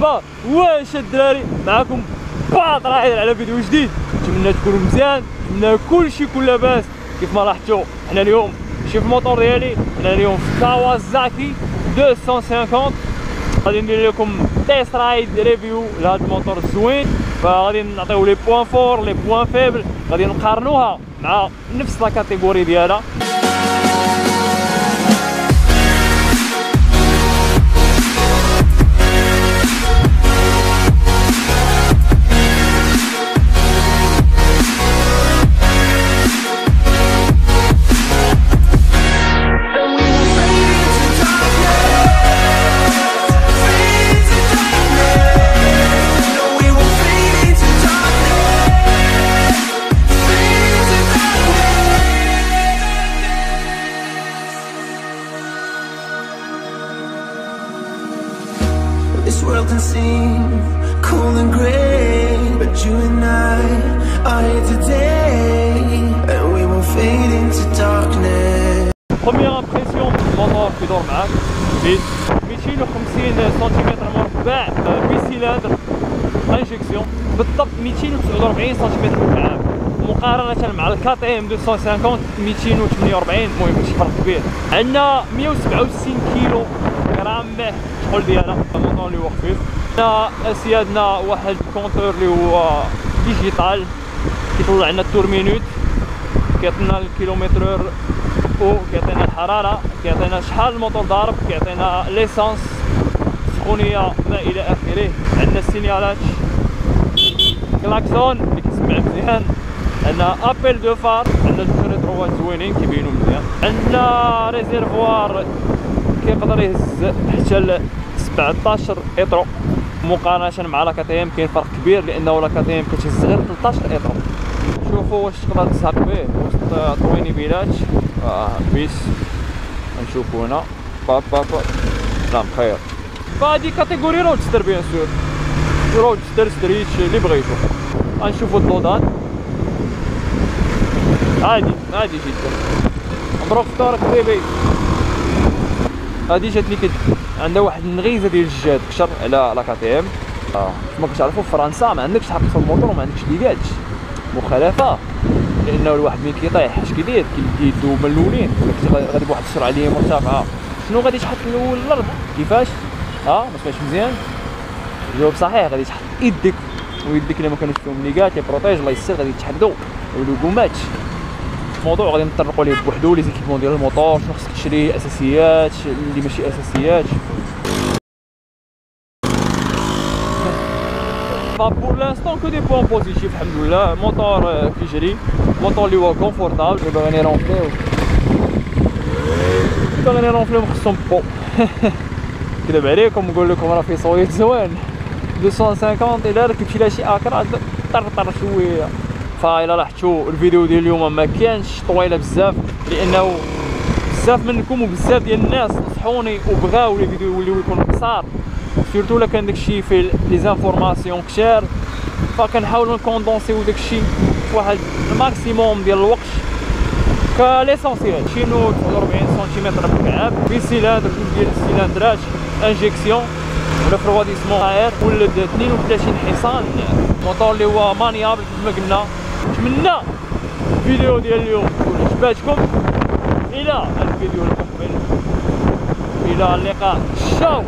مرحبا واش الدراري معكم باط راعي على فيديو جديد. نتمنى تكونوا مزيان. نتمنى كلشي يكون لاباس. كيف ما لاحظتوا حنا اليوم شوف الموتور ديالي حنا اليوم في Kawasaki 250 غادي ندير لكم test ride review لهذا الموتور الزوين. فغادي نعطيو les points forts les points faibles غادي نقارنوها مع نفس la catégorie ديالها. This world can seem cold and gray, but you and I are here today, and we will fade into darkness. بروميير امبرسيون الموتور كيدور معاك بيت 250 سنتيمتر مربع بسيلندر انجكسيون بالضبط 249 سنتيمتر مكعب مقارنة مع ال KTM 250 248 المهم ماشي فرق كبير. عندنا 167 كيلو غرام شحال ديالها الموتور اللي هو خفيف عندنا سيادنا واحد ال compteur اللي هو digital. كيطلع لنا ال tours minute. كيعطينا الكيلومتر أو كيعطينا الحرارة كيعطينا شحال الموتور ضارب كيعطينا l'essence سخونية ما إلى آخره. عندنا السينيالات. كلاكسون اللي كيسمع مزيان. عندنا أبل دو فار عندنا جوج ريتروات زوينين كيبينوا مزيان عندنا ريزيرفوار كيقدر يهز حتى ل 17 اطرو مقارنة مع لا كي إم. كاين فرق كبير لأنه لا كي إم كتهز غير 13 اطرو شوفوا واش تقدر تسحق به وسط طويني بيلات. آه بيس. نشوفوا هنا. با با با. نعم خير. فهادي كاتيجوري رودستر بيان سور. رودستر ستريتش اللي بغيتو. غنشوفوا الضودات عادي عادي جدا. مبروك فطورك بيبي هادي جاتني كد عندها واحد النغيزة ديال الجهاد كشر على لا كي ام آه. كما كتعرفوا في فرنسا ما عندكش حق في الموتور وما عندكش ليكاج مخالفة. لأنه الواحد ملي كيطيح اش كيدير كيدي يدو ولكن غادي بواحد السرعه اللي مرتفعه شنو غادي تحط الأول؟ الأرض. كيفاش؟ ها ما سمعتش مزيان. الجواب صحيح غادي تحط يدك. ويدك اللي ما كانوش فيهم ليكات لي بروتيج الله يسر غادي يتحدوا ويولوا قومات الموضوع غادي نطرقوا ليه بوحدو لي زيكيبمون ديال الموتور شنو خصك تشري أساسيات اللي ماشي أساسيات. بور لانستون كو دي بوان بوزيتيف الحمد لله موتور كيجري موتور اللي هو كونفورتابل اللي باغي نيرونفليو باغي نيرونفليو خصهم بو كذب عليكم نقول لكم راه في صويت زوين 250 الا ركبتي لها شي اكراد طرطر شوية فإلا لاحظتوا الفيديو ديال اليوم. ما كانش طويلة بزاف لأنه بزاف منكم وبزاف ديال الناس نصحوني وبغاو لي فيديو يوليو يكونوا قصار. سيرتو إلا كان داكشي فيه لي زانفورماسيون كثار فكنحاولوا نكوندونسيو داكشي في واحد ال maximum ديال الوقت. ك l'essentiel شي نوت 40 سنتيمتر مكعب بسيلندر جوج ديال السيلندرات injection refroidissement air ولد 32 حصان. موتور اللي هو maniable كما قلنا. نتمنى الفيديو ديال اليوم تكون عجباتكم إلى الفيديو المقبل إلى اللقاء. شاو.